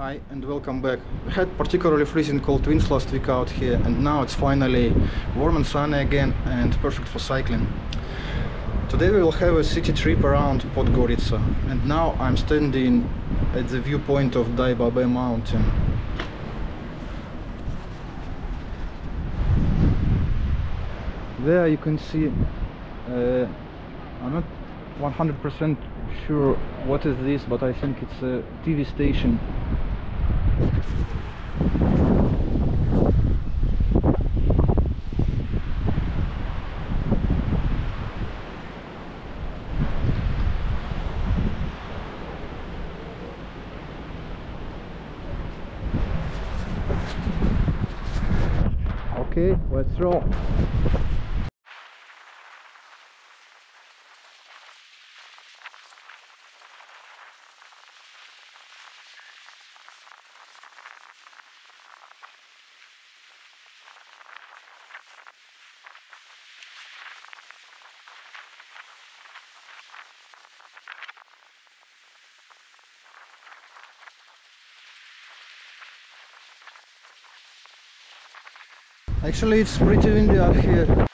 Hi and welcome back. We had particularly freezing cold winds last week out here and now it's finally warm and sunny again and perfect for cycling. Today we will have a city trip around Podgorica and now I'm standing at the viewpoint of Dajbabe mountain. There you can see, uh, I'm not 100% sure what is this but I think it's a TV station フフフ。Actually, it's pretty windy out here.